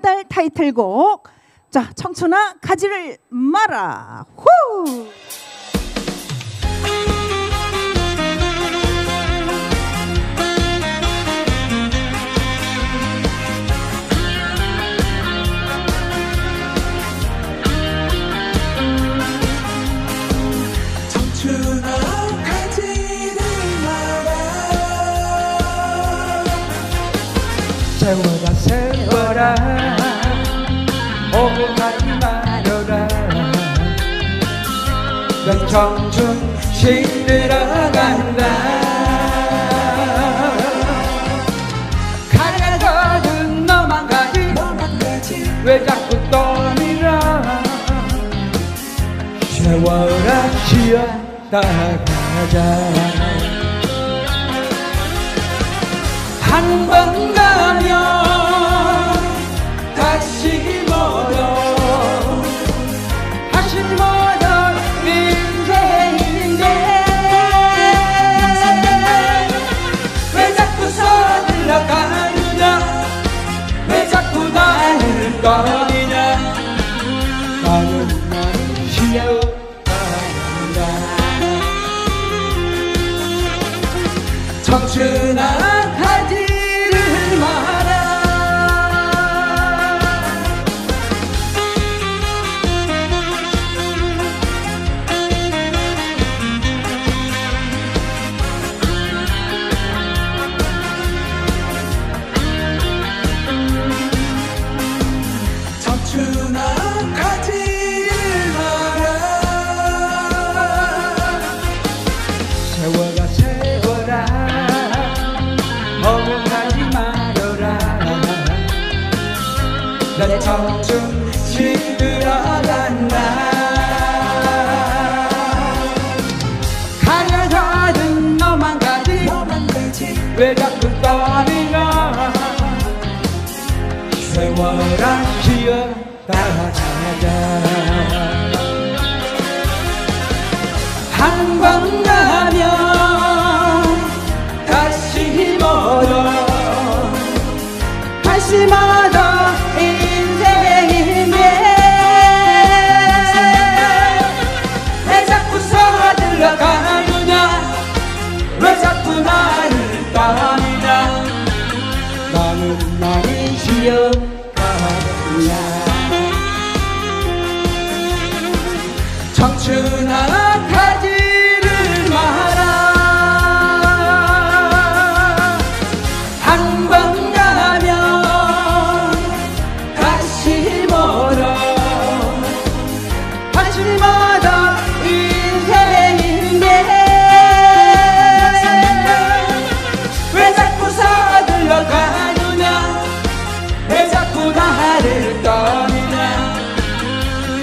달 타이틀곡. 자 청춘아 가지를 마라. 후 세워라 세워라? 오고 가지 말아라. 넌 청춘 시들어간다. 가려져는 너만 가지. 왜 자꾸 떠밀어? 세워라 쉬었다 가자. 한번 청춘아 가지를 마라. 청춘아 가지를 마라. 세워라 내 청춘 가려져든 너만 가지 너만 가지 왜 자꾸 떠밀어 세워라 쉬었다 가자. 한번 가면 다시 멀어 다시 멀어 쉬어가느냐. 청춘아 가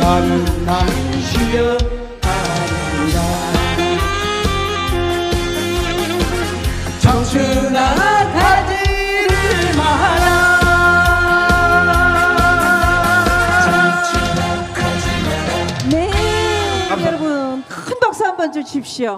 나는 나는 쉬어가리라 청춘아 가지를 마라. 청춘아 가지 마라. 네 여러분 큰 박수 한번 주십시오